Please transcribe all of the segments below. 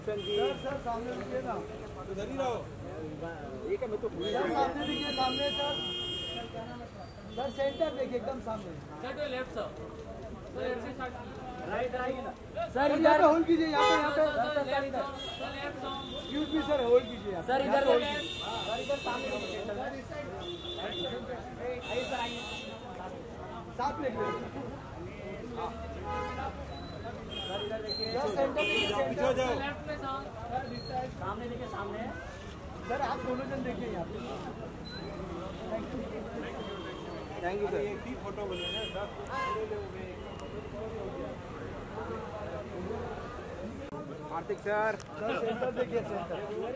Bhushan ji. Sir sir सामने देखिए ना। उधर ही रहो। एक है मैं तो भूल सर सामने देखिए सामने सर। सर सेंटर देखिए एकदम सामने। सर तो left sir right right sir इधर होल्ड कीजिए यहाँ पे यहाँ पे। सर इधर एक्सक्यूज मी सर होल्ड कीजिए यहाँ सर इधर लेफ़्ट सर इधर सामने देखिए सर आइए सर आइए। साथ में सामने देखिए सामने सर आप दोनों जन देखिए यहाँ पे थैंक यू सर एक ही फ़ोटो बने ना सब कार्तिक सर सर सेंटर देखिए सेंटर सर।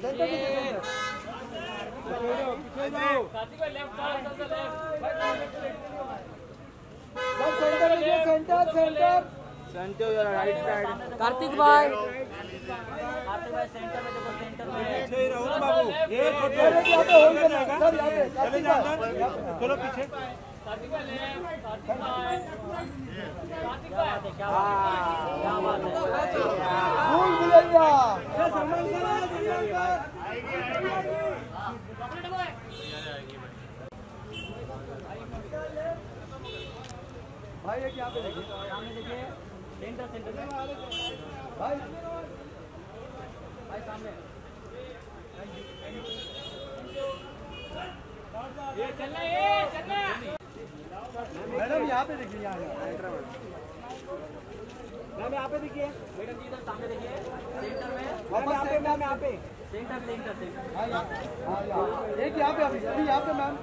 सेंटर देखिए कार्तिक भाई left sir sir sir center देखिए center center center right side Kartik भाई। कार्तिक भाई सेंटर में देखो सेंटर में। पीछे ही रहो ना बाबू ये फ़ोटो सर पे होल्ड करना सर यहाँ पे चले जाओ भाई, चलो पीछे। कार्तिक भाई कार्तिक भाई कार्तिक भाई क्या बात है क्या बात है भूल भुलैया भाई एक यहाँ पे देखिए? सामने देखिए सेंटर सेंटर में भाई। भाई सामने। ये चलना ये चलना। मैडम यहाँ पे देखिए यहाँ यहाँ। मैम यहाँ पे देखिए। मैडम जी इधर सामने देखिए। सेंटर में। वापस से मैम यहाँ पे। सेंटर सेंटर सेंटर यहाँ। एक यहाँ पे अभी अभी यहाँ पे मैम।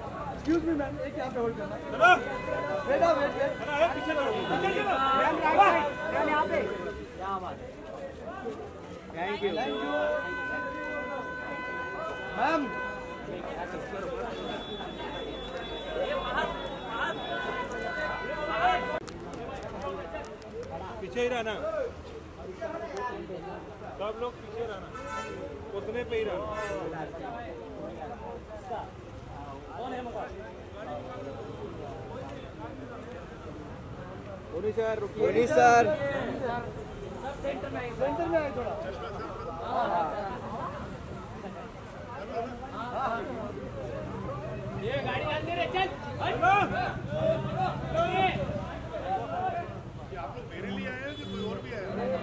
एक्सक्यूज मी मैम एक यहाँ पे होल्ड करना। बेटा वेट वेट पीछे रहो मैम राइट साइड मैम यहाँ पे क्या बात thank you thank you ma'am पीछे ही रहना। सब लोग पीछे रहना। उतने पे ही रहना। ओनी सर सर सेंटर में आए थोड़ा ये गाड़ी आने रे चल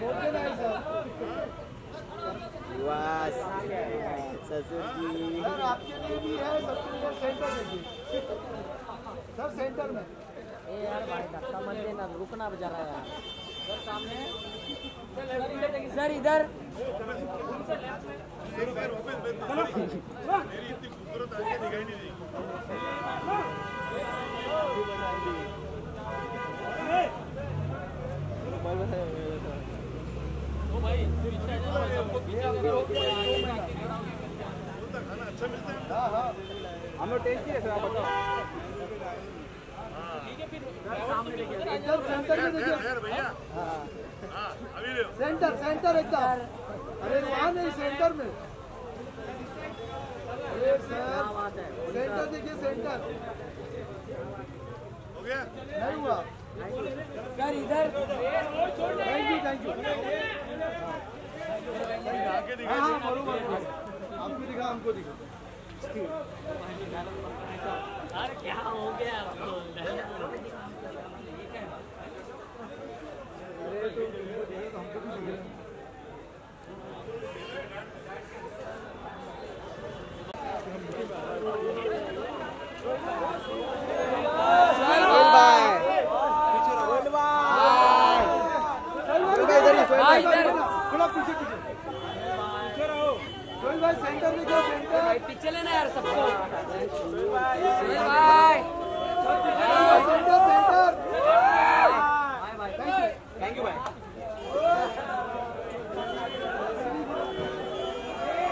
बोलते नहीं सर। ससुर जी सर आपके लिए भी है सबके लिए सेंटर देखिए सर सेंटर में। ए यार भाई धक्का मत देना रुकना जरा यार सर सामने सर इधर ओ भाई पीछे आ जाओ सबको पीछे हाँ हाँ। हम लोग टेस्ट किए सर आप बताओ सामने देखिए एकदम सेंटर में देखिए हाँ सेंटर सेंटर एकदम अरे वहाँ नहीं सेंटर में अरे सर है सेंटर देखिए सेंटर नहीं हुआ सर इधर थैंक यू थैंक यू हाँ हाँ बरोबर बरोबर। आपको दिखा हमको दिखा क्या हो गया आपको अरे तो तुमको दिखे तो हमको भी दिखे हाँ, इधर। थोड़ा पीछे लेना यार सबको भाई